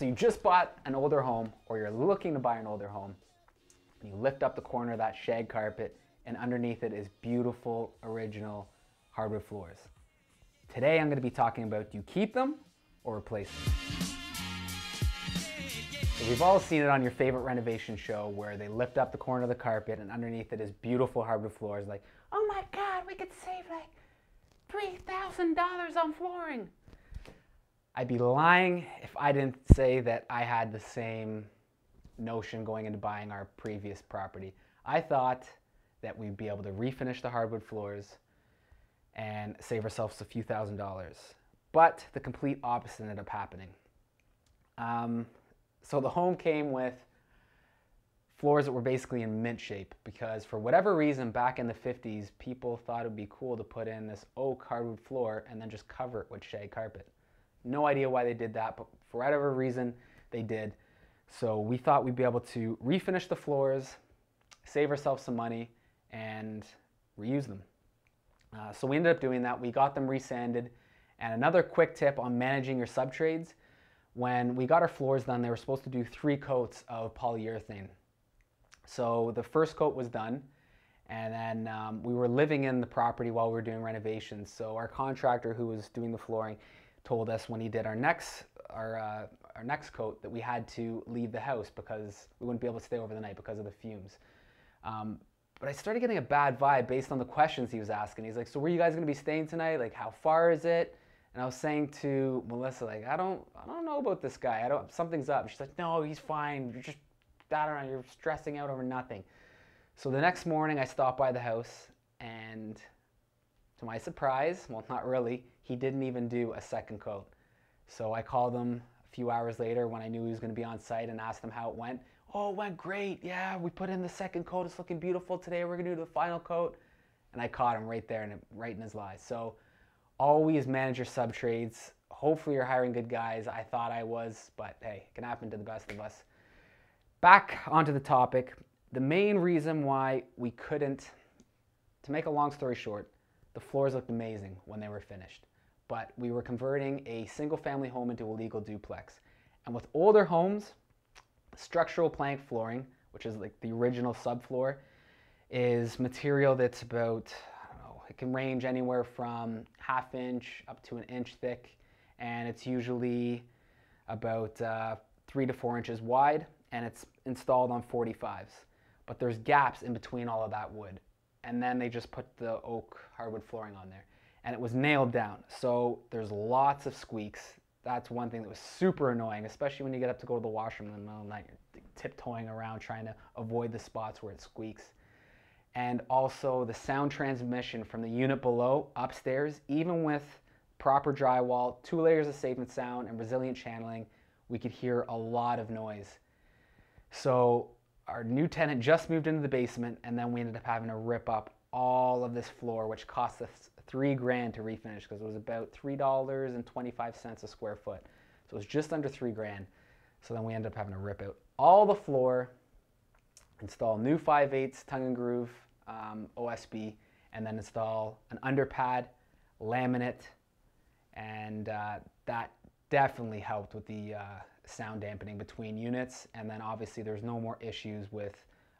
So you just bought an older home or you're looking to buy an older home. And you lift up the corner of that shag carpet and underneath it is beautiful original hardwood floors. Today I'm going to be talking about do you keep them or replace them? So we've all seen it on your favorite renovation show where they lift up the corner of the carpet and underneath it is beautiful hardwood floors like, oh my god, we could save like $3,000 on flooring. I'd be lying if I didn't say that I had the same notion going into buying our previous property. I thought that we'd be able to refinish the hardwood floors and save ourselves a few thousand dollars. But the complete opposite ended up happening. Um, so the home came with floors that were basically in mint shape because for whatever reason back in the 50s people thought it would be cool to put in this oak hardwood floor and then just cover it with shag carpet. No idea why they did that, but for whatever reason they did. So we thought we'd be able to refinish the floors, save ourselves some money, and reuse them. Uh, so we ended up doing that. We got them resanded. And another quick tip on managing your subtrades, when we got our floors done, they were supposed to do three coats of polyurethane. So the first coat was done, and then um, we were living in the property while we were doing renovations. So our contractor who was doing the flooring told us when he did our next, our, uh, our next coat that we had to leave the house because we wouldn't be able to stay over the night because of the fumes. Um, but I started getting a bad vibe based on the questions he was asking. He's like, "So where are you guys going to be staying tonight? Like, how far is it?" And I was saying to Melissa, like, "I don't, I don't know about this guy. I don't. Something's up." She's like, "No, he's fine. You're just, I don't know. You're stressing out over nothing." So the next morning, I stopped by the house, and to my surprise, well, not really, he didn't even do a second coat. So I called him a few hours later when I knew he was going to be on site and asked him how it went. Oh, it went great. Yeah, we put in the second coat. It's looking beautiful today. We're gonna do the final coat. And I caught him right there and right in his lies. So always manage your sub trades. Hopefully you're hiring good guys. I thought I was, but hey, it can happen to the best of us. Back onto the topic. The main reason why we couldn't, to make a long story short, the floors looked amazing when they were finished. But we were converting a single family home into a legal duplex. And with older homes, structural plank flooring, which is like the original subfloor, is material that's about, I don't know, it can range anywhere from half inch up to an inch thick, and it's usually about uh, three to four inches wide, and it's installed on 45s. But there's gaps in between all of that wood. And then they just put the oak hardwood flooring on there. And it was nailed down. So there's lots of squeaks that's one thing that was super annoying, especially when you get up to go to the washroom in the middle of the night. You're tiptoeing around trying to avoid the spots where it squeaks. And also the sound transmission from the unit below upstairs, even with proper drywall, two layers of safe and sound, and resilient channeling, we could hear a lot of noise. So our new tenant just moved into the basement, and then we ended up having to rip up all of this floor, which cost us three grand to refinish because it was about three dollars and twenty-five cents a square foot. So it was just under three grand. So then we ended up having to rip out all the floor, install new 5 8 tongue and groove um, OSB, and then install an underpad, laminate, and uh, that definitely helped with the uh, sound dampening between units. And then obviously there's no more issues with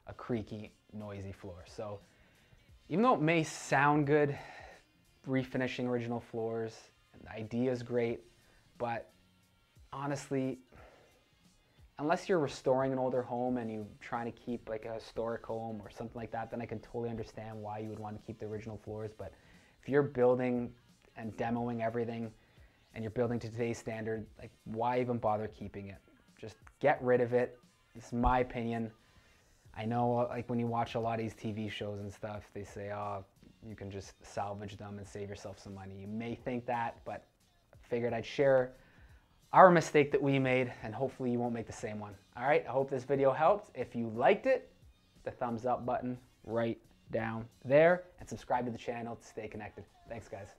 a creaky, noisy floor. So even though it may sound good, refinishing original floors, the idea is great, but honestly, unless you're restoring an older home and you're trying to keep like a historic home or something like that, then I can totally understand why you would want to keep the original floors. But if you're building and demoing everything and you're building to today's standard, like why even bother keeping it? Just get rid of it. It's my opinion. I know uh, like when you watch a lot of these TV shows and stuff, they say, oh, you can just salvage them and save yourself some money. You may think that, but figured I'd share our mistake that we made and hopefully you won't make the same one. All right, I hope this video helped. If you liked it, the thumbs up button right down there and subscribe to the channel to stay connected. Thanks guys.